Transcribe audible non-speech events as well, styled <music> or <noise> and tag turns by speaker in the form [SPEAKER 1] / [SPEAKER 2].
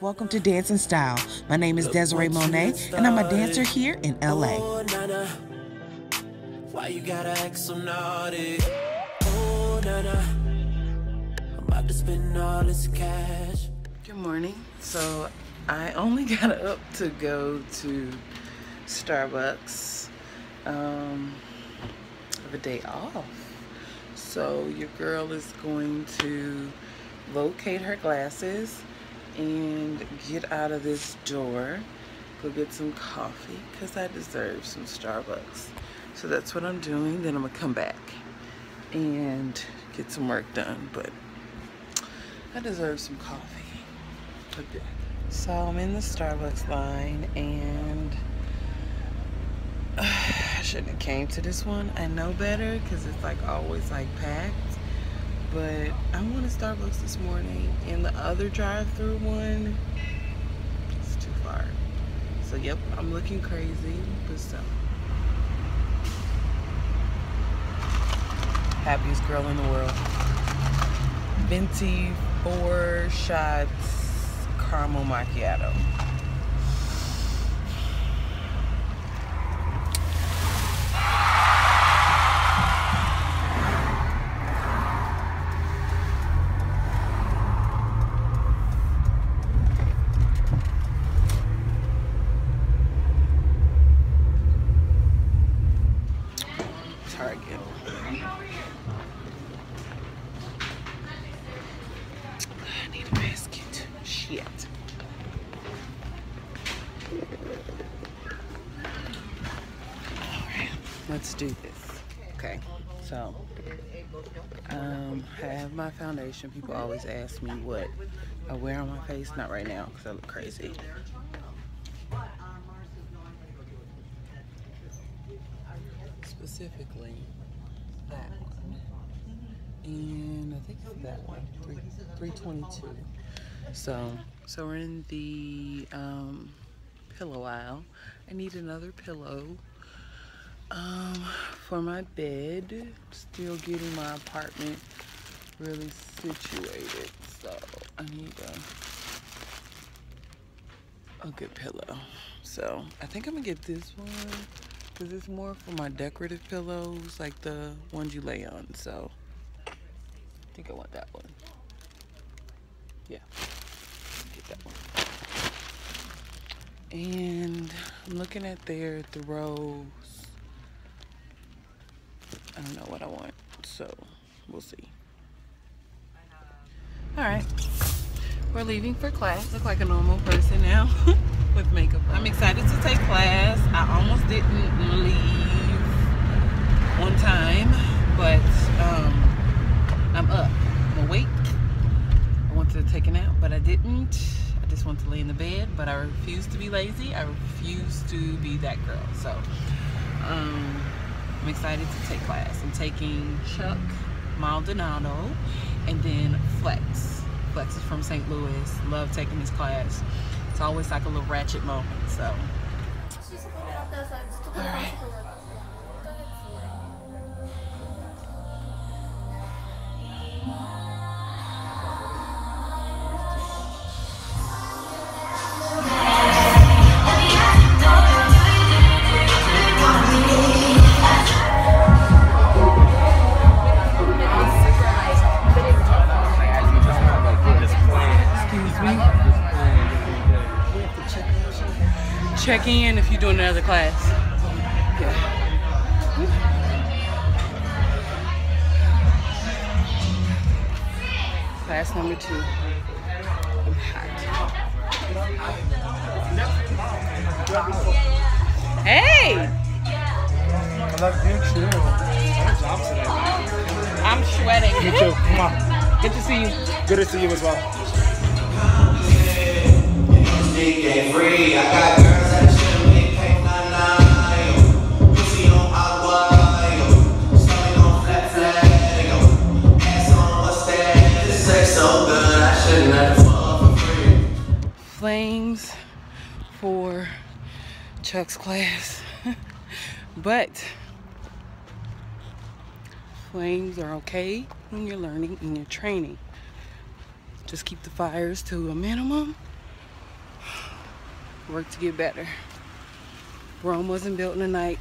[SPEAKER 1] Welcome to Dance and Style. My name is Desárāi Monét, and I'm a dancer here in LA.
[SPEAKER 2] Oh, Nana, why you gotta act so naughty? Oh, Nana, I'm about to spend all this cash.
[SPEAKER 3] Good morning. So I only <laughs> got up to go to Starbucks. Um, have a day off. So your girl is going to locate her glasses and get out of this door, go get some coffee because I deserve some Starbucks. So that's what I'm doing. Then I'm gonna come back and get some work done. But I deserve some coffee. Okay. So I'm in the Starbucks line and <sighs> I shouldn't have came to this one. I know better because it's like always like packed but I went to Starbucks this morning and the other drive-through one it's too far. So yep, I'm looking crazy, but so. Happiest girl in the world. Venti four shots caramel macchiato. Target. I need a basket. Shit. Let's do this. Okay, so um, I have my foundation. People always ask me what I wear on my face. Not right now because I look crazy. Specifically, that one. And I think it's that one, three, 322. So, so we're in the um, pillow aisle. I need another pillow um, for my bed. Still getting my apartment really situated. So I need a, a good pillow. So I think I'm gonna get this one because it's more for my decorative pillows, like the ones you lay on. So I think I want that one. Yeah, get that one. And I'm looking at their throws. I don't know what I want, so we'll see. All right, we're leaving for class. Look like a normal person now <laughs> with makeup. I'm excited to take class. I almost didn't leave on time, but um, I'm up. I'm awake. I wanted to take a nap, but I didn't. I just want to lay in the bed, but I refuse to be lazy. I refuse to be that girl. So um, I'm excited to take class. I'm taking Chuck Maldonado and then Flex. Flex is from St. Louis. Love taking his class. It's always like a little ratchet moment. So, Check in if you're doing another class. Yeah. Class number two. I'm hot. Hey!
[SPEAKER 4] I love you too. Good job today.
[SPEAKER 3] I'm sweating.
[SPEAKER 4] You too. Come on.
[SPEAKER 3] Good to see you.
[SPEAKER 4] Good to see you as well.
[SPEAKER 2] Free. I got
[SPEAKER 3] flames for Chuck's class. <laughs> but flames are okay when you're learning and you're training. Just keep the fires to a minimum work to get better. Rome wasn't built in a night.